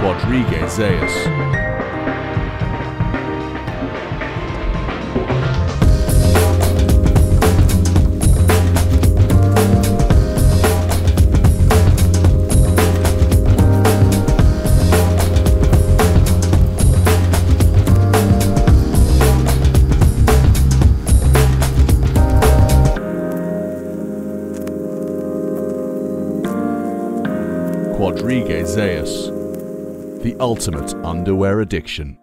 Quadriga Zayas. Quadriga Zayas. The ultimate underwear addiction.